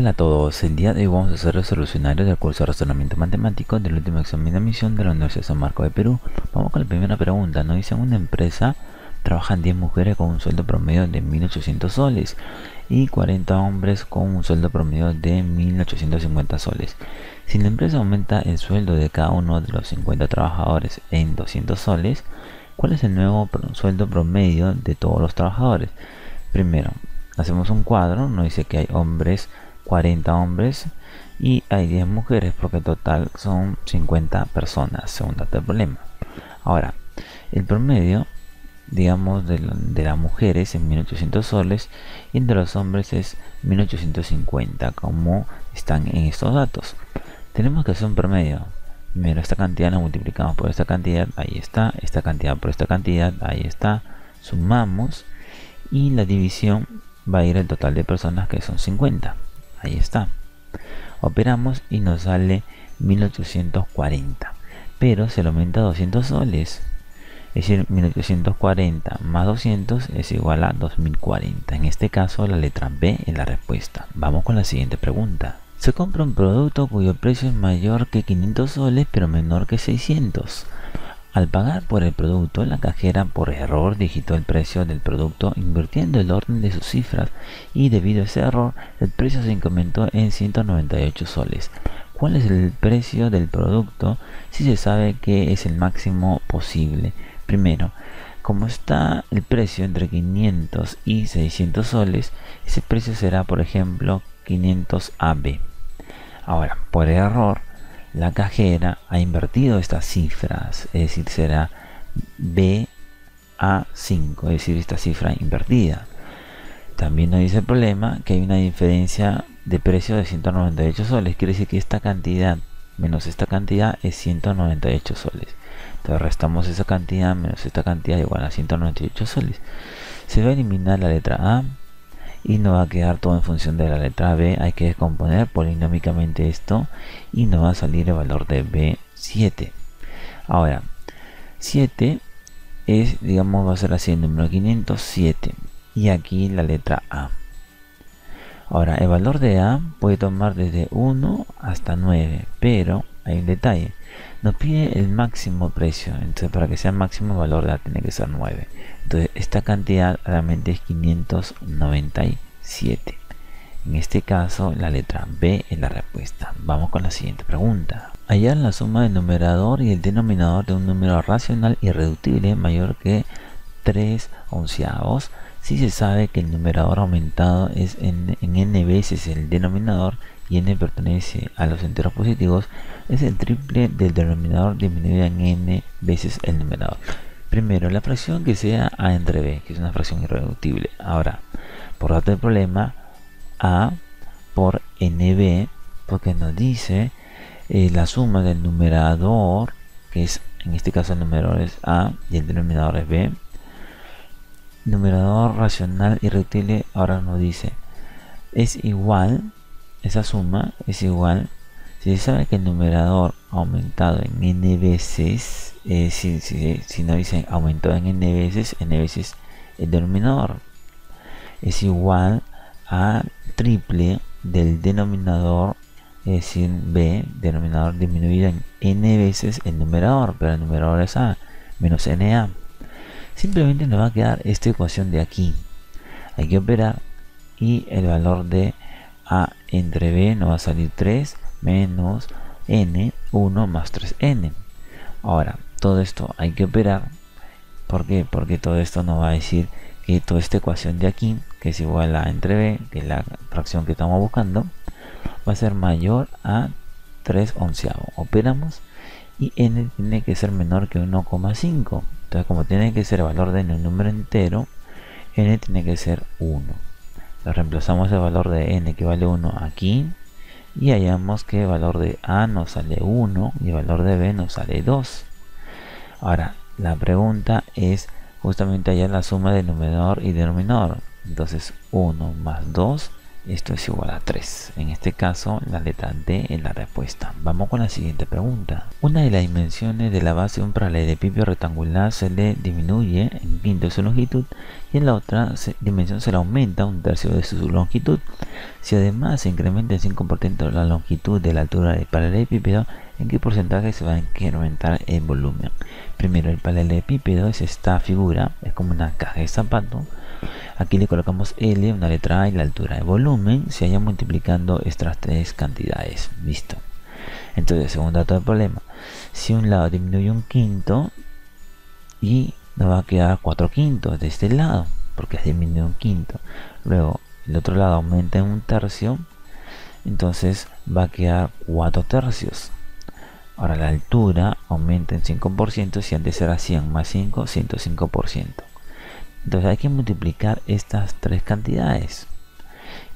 Hola a todos, el día de hoy vamos a hacer el solucionario del curso de razonamiento matemático del último examen de admisión de la Universidad de San Marcos de Perú. Vamos con la primera pregunta, nos dice en una empresa trabajan 10 mujeres con un sueldo promedio de 1.800 soles y 40 hombres con un sueldo promedio de 1.850 soles. Si la empresa aumenta el sueldo de cada uno de los 50 trabajadores en 200 soles, ¿cuál es el nuevo sueldo promedio de todos los trabajadores? Primero, hacemos un cuadro, nos dice que hay hombres 40 hombres y hay 10 mujeres porque total son 50 personas según dato problema. Ahora, el promedio, digamos, de, las mujeres es 1800 soles y de los hombres es 1850, como están en estos datos. Tenemos que hacer un promedio. Primero, esta cantidad la multiplicamos por esta cantidad, ahí está, esta cantidad por esta cantidad, ahí está, sumamos y la división va a ir el total de personas que son 50 ahí está. Operamos y nos sale 1840 pero se lo aumenta 200 soles. Es decir 1840 más 200 es igual a 2040 en este caso la letra B es la respuesta. Vamos con la siguiente pregunta. Se compra un producto cuyo precio es mayor que 500 soles pero menor que 600 al pagar por el producto, la cajera por error digitó el precio del producto invirtiendo el orden de sus cifras y debido a ese error el precio se incrementó en 198 soles. ¿Cuál es el precio del producto si se sabe que es el máximo posible? Primero, como está el precio entre 500 y 600 soles, ese precio será por ejemplo 500 AB. Ahora, por error, la cajera ha invertido estas cifras, es decir, será B a 5, es decir, esta cifra invertida. También nos dice el problema que hay una diferencia de precio de 198 soles, quiere decir que esta cantidad menos esta cantidad es 198 soles. Entonces restamos esa cantidad menos esta cantidad igual a 198 soles. Se va a eliminar la letra A, y no va a quedar todo en función de la letra B. Hay que descomponer polinómicamente esto y nos va a salir el valor de B7 ahora 7 es digamos va a ser así el número 507 y aquí la letra A. Ahora el valor de A puede tomar desde 1 hasta 9 pero hay un detalle nos pide el máximo precio entonces para que sea máximo el valor de A tiene que ser 9 entonces esta cantidad realmente es 597 en este caso la letra B es la respuesta. Vamos con la siguiente pregunta. Hallar la suma del numerador y el denominador de un número racional irreductible mayor que 3 onceavos si se sabe que el numerador aumentado es en, n veces el denominador y n pertenece a los enteros positivos, es el triple del denominador disminuido en n veces el numerador. Primero, la fracción que sea a entre b, que es una fracción irreductible. Ahora, por dato del problema, a por nb, porque nos dice eh, la suma del numerador, que es en este caso el numerador es a y el denominador es b. Numerador racional irreductible ahora nos dice es igual esa suma es igual si se sabe que el numerador aumentado en n veces eh, si, si, no dicen aumentado en n veces n veces el denominador es igual a triple del denominador es decir b denominador disminuido en n veces el numerador pero el numerador es a menos na simplemente nos va a quedar esta ecuación de aquí. Hay que operar y el valor de a entre b nos va a salir 3 menos n 1 más 3n ahora todo esto hay que operar. ¿por qué? porque todo esto nos va a decir que toda esta ecuación de aquí que es igual a entre b que es la fracción que estamos buscando va a ser mayor a 3 onceavo. Operamos y n tiene que ser menor que 1,5 entonces como tiene que ser valor de n un número entero n tiene que ser 1 reemplazamos el valor de n que vale 1 aquí y hallamos que el valor de a nos sale 1 y el valor de b nos sale 2 ahora la pregunta es justamente hallar la suma del numerador y denominador. Entonces 1 más 2 Esto es igual a 3. En este caso, la letra D es la respuesta. Vamos con la siguiente pregunta. Una de las dimensiones de la base de un paralelepípedo rectangular se le disminuye en quinto de su longitud y en la otra dimensión se le aumenta un tercio de su longitud. Si además se incrementa el 5% la longitud de la altura del paralelepípedo, ¿en qué porcentaje se va a incrementar el volumen? Primero, el paralelepípedo es esta figura, es como una caja de zapato Aquí le colocamos L, una letra A y la altura de volumen se haya multiplicando estas tres cantidades. Listo. Entonces, segundo dato del problema. Si un lado disminuye un quinto y nos va a quedar 4 quintos de este lado, porque es disminuye un quinto. Luego, el otro lado aumenta en un tercio, entonces va a quedar 4 tercios. Ahora la altura aumenta en 5%, si antes era 100 más 5, 105%. Entonces hay que multiplicar estas tres cantidades.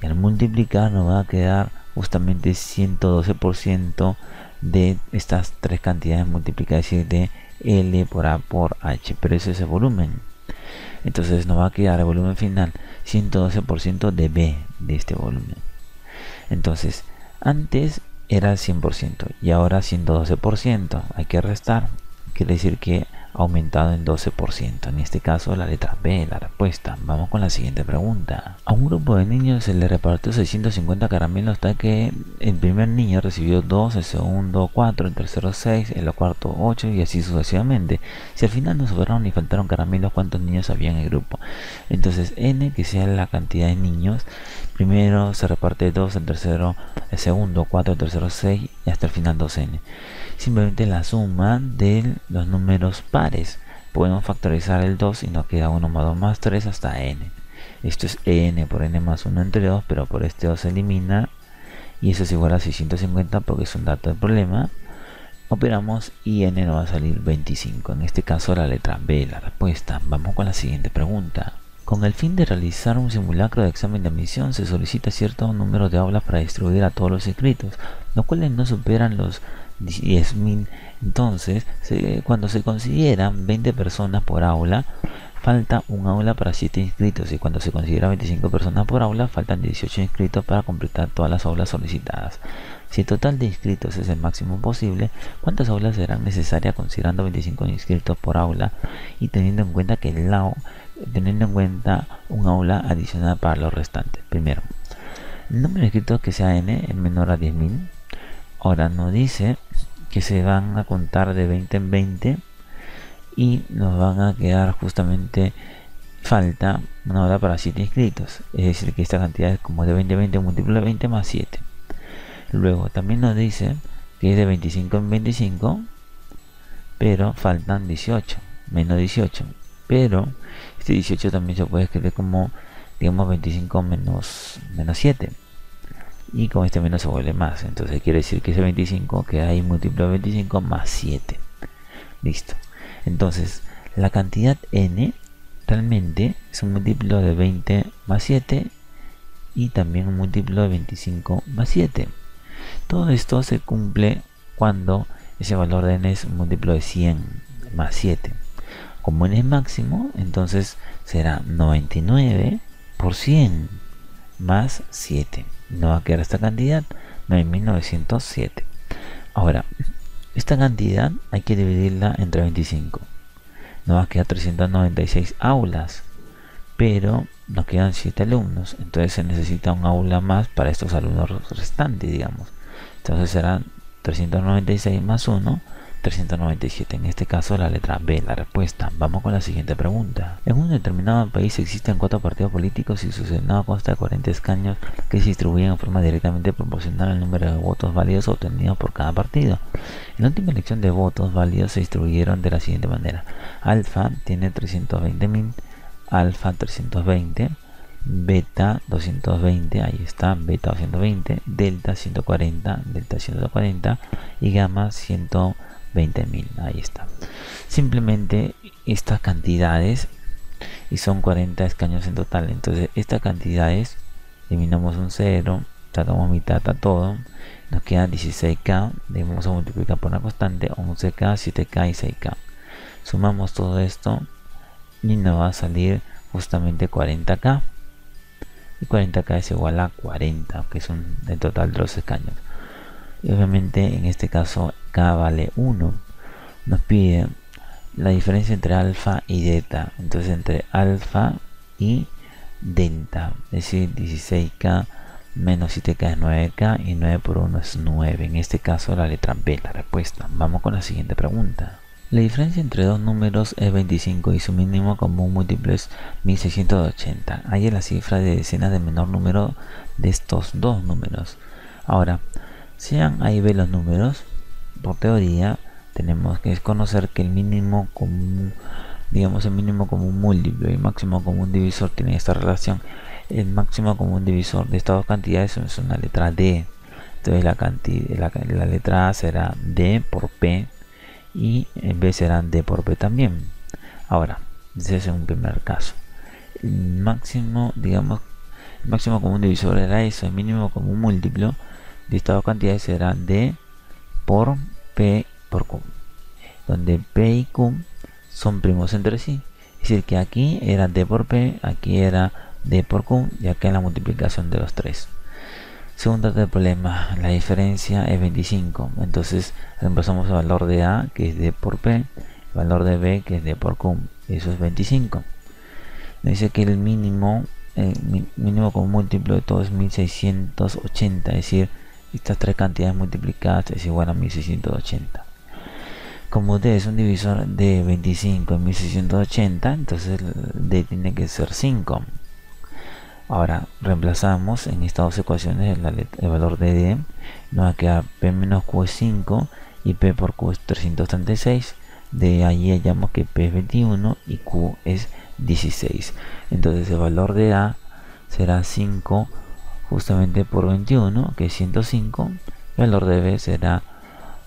Y al multiplicar nos va a quedar justamente 112% de estas tres cantidades multiplicadas, es decir, de L por A por H. Pero ese es el volumen. Entonces nos va a quedar el volumen final 112% de B de este volumen. Entonces, antes era 100% y ahora 112%. Hay que restar. Quiere decir que aumentado en 12%. En este caso, la letra B, la respuesta. Vamos con la siguiente pregunta. A un grupo de niños se le repartió 650 caramelos hasta que el primer niño recibió 2, el segundo 4, el tercero 6, el cuarto 8 y así sucesivamente. Si al final no sobraron ni faltaron caramelos, ¿cuántos niños había en el grupo? Entonces, n, que sea la cantidad de niños, primero se reparte 2, el tercero, el segundo 4, el tercero 6 y hasta el final 2n simplemente la suma de los números pares. Podemos factorizar el 2 y nos queda 1 más 2 más 3 hasta n. Esto es n por n más 1 entre 2, pero por este 2 se elimina y eso es igual a 650 porque es un dato de problema. Operamos y n nos va a salir 25. En este caso la letra B, la respuesta. Vamos con la siguiente pregunta. Con el fin de realizar un simulacro de examen de admisión se solicita cierto número de aulas para distribuir a todos los inscritos, los cuales no superan los 10.000. Entonces, cuando se consideran 20 personas por aula, falta un aula para 7 inscritos y cuando se considera 25 personas por aula, faltan 18 inscritos para completar todas las aulas solicitadas. Si el total de inscritos es el máximo posible, ¿cuántas aulas serán necesarias considerando 25 inscritos por aula y teniendo en cuenta que el lao, teniendo en cuenta un aula adicional para los restantes? Primero, el número de inscritos que sea n es menor a 10.000 Ahora nos dice que se van a contar de 20 en 20 y nos van a quedar justamente falta una hora para 7 inscritos. Es decir, que esta cantidad es como de 20 20 múltiplo de 20 más 7. Luego también nos dice que es de 25 en 25, pero faltan 18, menos 18. Pero este 18 también se puede escribir como, digamos, 25 menos, menos 7 y con este menos se vuelve más. Entonces quiere decir que ese 25 queda ahí múltiplo de 25 más 7 listo. Entonces la cantidad n realmente es un múltiplo de 20 más 7 y también un múltiplo de 25 más 7 todo esto se cumple cuando ese valor de n es un múltiplo de 100 más 7 como n es máximo entonces será 99 por 100 más 7 no va a quedar esta cantidad 9907 ahora esta cantidad hay que dividirla entre 25 nos va a quedar 396 aulas pero nos quedan 7 alumnos entonces se necesita un aula más para estos alumnos restantes digamos. Entonces serán 396 más 1 397. En este caso la letra B, la respuesta. Vamos con la siguiente pregunta. En un determinado país existen cuatro partidos políticos y su Senado consta de 40 escaños que se distribuyen en forma directamente proporcional al número de votos válidos obtenidos por cada partido. En la última elección de votos válidos se distribuyeron de la siguiente manera. Alfa tiene 320.000, alfa 320, beta 220, ahí está, beta 220, delta 140, delta 140 y gamma 120 20.000 ahí está. Simplemente estas cantidades y son 40 escaños en total. Entonces estas cantidades eliminamos un 0 tratamos mitad a todo nos queda 16k debemos multiplicar por una constante 11k 7k y 6k sumamos todo esto y nos va a salir justamente 40k y 40k es igual a 40 que es un el total de los escaños y obviamente en este caso k vale 1 nos pide la diferencia entre alfa y delta. Entonces entre alfa y delta. Es decir 16k menos 7k es 9k y 9 por 1 es 9 en este caso la letra B la respuesta. Vamos con la siguiente pregunta. La diferencia entre dos números es 25 y su mínimo común múltiplo es 1680. Hay la cifra de decenas de menor número de estos dos números. Ahora, sean A y B los números, por teoría tenemos que conocer que el mínimo común, digamos el mínimo común múltiplo y el máximo común divisor tienen esta relación. El máximo común divisor de estas dos cantidades es una letra D. Entonces la, cantidad, la letra A será D por P y en B serán D por B también. Ahora, ese es un primer caso. El máximo, digamos, el máximo común divisor era eso, el mínimo común múltiplo dos cantidades será D por P por Q, donde P y Q son primos entre sí. Es decir, que aquí era D por P, aquí era D por Q y acá en la multiplicación de los tres. Segundo del problema, la diferencia es 25. Entonces reemplazamos el valor de A, que es D por P, el valor de B, que es D por Q. Eso es 25. Me dice que el mínimo, el mínimo con múltiplo de todo es 1680. Es decir, estas tres cantidades multiplicadas es igual a 1680. Como D es un divisor de 25 en 1680, entonces D tiene que ser 5. Ahora reemplazamos en estas dos ecuaciones el, valor de D. Nos va a quedar P menos Q es 5 y P por Q es 336. De ahí hallamos que P es 21 y Q es 16. Entonces el valor de A será 5 justamente por 21 que es 105. El valor de B será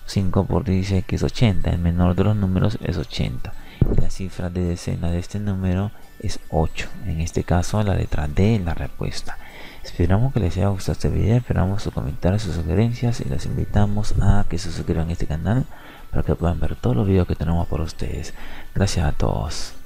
5 por 16 que es 80. El menor de los números es 80. Y la cifra de decena de este número es 8. En este caso la letra D es la respuesta. Esperamos que les haya gustado este video, esperamos sus comentarios, sus sugerencias y les invitamos a que se suscriban a este canal para que puedan ver todos los videos que tenemos por ustedes. Gracias a todos.